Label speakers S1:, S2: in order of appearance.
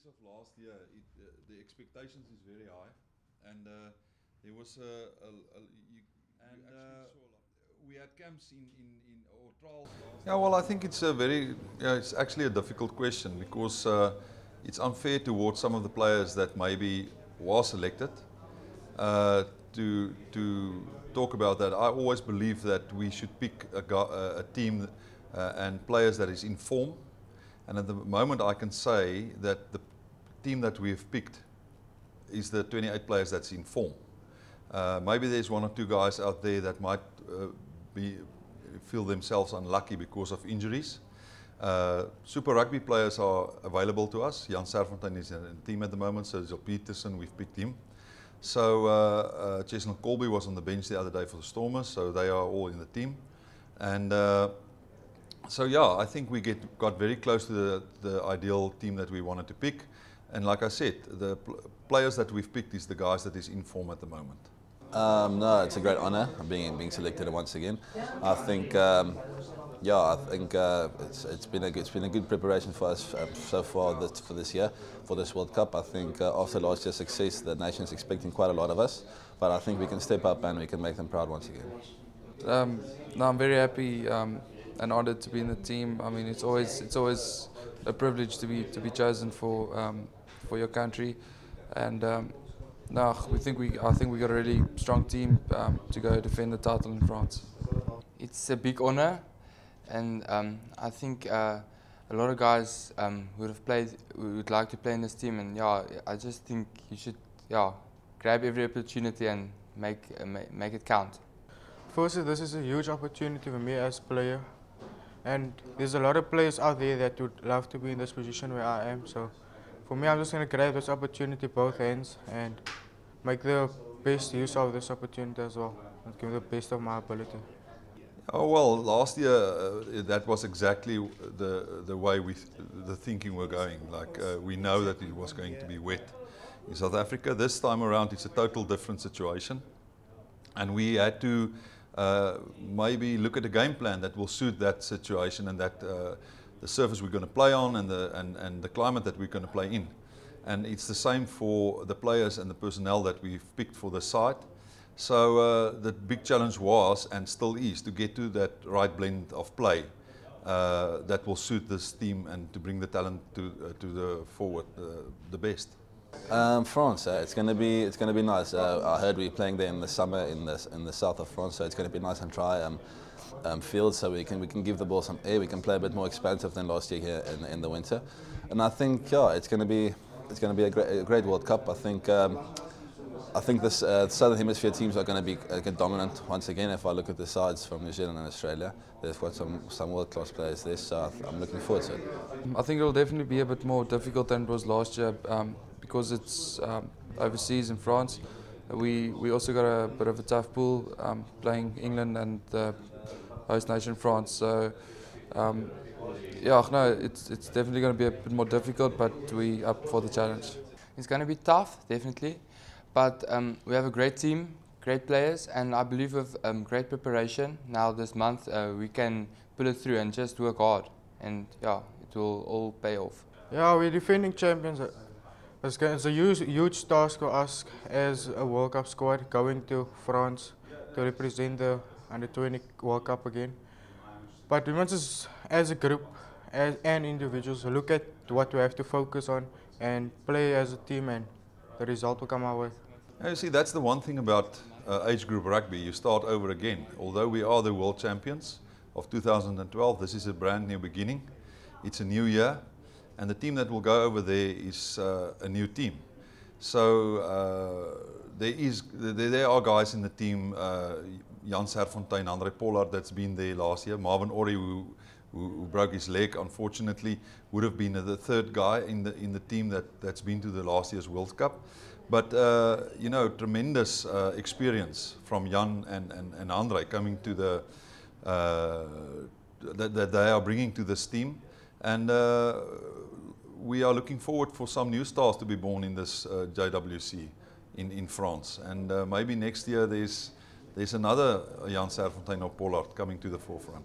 S1: success of last year, it, uh, the expectations is very high, and uh, there was a, a, a you, and uh, we had camps in, in, in or trials. Yeah, well, I think it's a very, yeah, it's actually a difficult question because uh, it's unfair towards some of the players that maybe were selected uh, to to talk about that. I always believe that we should pick a, a team uh, and players that is in form and at the moment, I can say that the team that we've picked is the 28 players that's in form. Uh, maybe there's one or two guys out there that might uh, be feel themselves unlucky because of injuries. Uh, Super Rugby players are available to us. Jan Serfontein is in the team at the moment, so Joe Peterson, we've picked him. So uh, uh, Cheslin Kolbe was on the bench the other day for the Stormers, so they are all in the team. And uh, so yeah, I think we get got very close to the, the ideal team that we wanted to pick. And like I said, the pl players that we've picked is the guys that is in form at the moment.
S2: Um, no, it's a great honour being being selected once again. I think, um, yeah, I think uh, it's it's been a it's been a good preparation for us um, so far this, for this year for this World Cup. I think uh, after last year's success, the nation is expecting quite a lot of us, but I think we can step up and we can make them proud once again.
S3: Um, no, I'm very happy. Um, and honored to be in the team. I mean, it's always it's always a privilege to be to be chosen for um, for your country, and um, no, we think we I think we got a really strong team um, to go defend the title in France.
S4: It's a big honor, and um, I think. Uh, a lot of guys um, would have played, would like to play in this team, and yeah, I just think you should, yeah, grab every opportunity and make uh, make it count.
S5: Firstly, this is a huge opportunity for me as a player and there's a lot of players out there that would love to be in this position where I am. So for me, I'm just going to grab this opportunity both ends and make the best use of this opportunity as well and give the best of my ability.
S1: Oh well, last year uh, that was exactly the the way we the thinking were going. Like uh, we know that it was going to be wet in South Africa. This time around, it's a total different situation, and we had to uh, maybe look at a game plan that will suit that situation and that uh, the surface we're going to play on and the, and, and the climate that we're going to play in. And it's the same for the players and the personnel that we've picked for the site. So uh, the big challenge was and still is to get to that right blend of play uh, that will suit this team and to bring the talent to, uh, to the forward the best.
S2: Um, France, uh, it's going to be it's going to be nice. Uh, I heard we're playing there in the summer in the in the south of France, so it's going to be nice and dry um, um, field, so we can we can give the ball some air. We can play a bit more expansive than last year here in, in the winter, and I think yeah, it's going to be it's going to be a great, a great World Cup. I think. Um, I think this uh, Southern Hemisphere teams are going to be uh, dominant once again. If I look at the sides from New Zealand and Australia, they've got some some world class players there, so I'm looking forward to it.
S3: I think it'll definitely be a bit more difficult than it was last year. Um, because it's um, overseas in France. We we also got a bit of a tough pool um, playing England and the host nation France. So um, yeah, no, it's it's definitely going to be a bit more difficult, but we up for the challenge.
S4: It's going to be tough, definitely, but um, we have a great team, great players, and I believe with um, great preparation now this month uh, we can pull it through and just work hard, and yeah, it will all pay off.
S5: Yeah, we're defending champions. It's, it's a huge, huge task for us as a World Cup squad going to France to represent the under 20 World Cup again. But we to, as a group as, and individuals, look at what we have to focus on and play as a team, and the result will come our way.
S1: You see, that's the one thing about uh, age group rugby. You start over again. Although we are the world champions of 2012, this is a brand new beginning. It's a new year and the team that will go over there is uh, a new team. So uh, there is there, there, are guys in the team, uh, Jan Serfontein, Andre Pollard that's been there last year, Marvin Orie who, who, who, broke his leg unfortunately would have been the third guy in the in the team that that's been to the last year's World Cup. But uh, you know, tremendous uh, experience from Jan and, and, and Andre coming to the uh, that, that they are bringing to this team. And uh, we are looking forward for some new stars to be born in this uh, JWC in, in France. And uh, maybe next year there's, there's another uh, Jan Serfontein or Pollard coming to the forefront.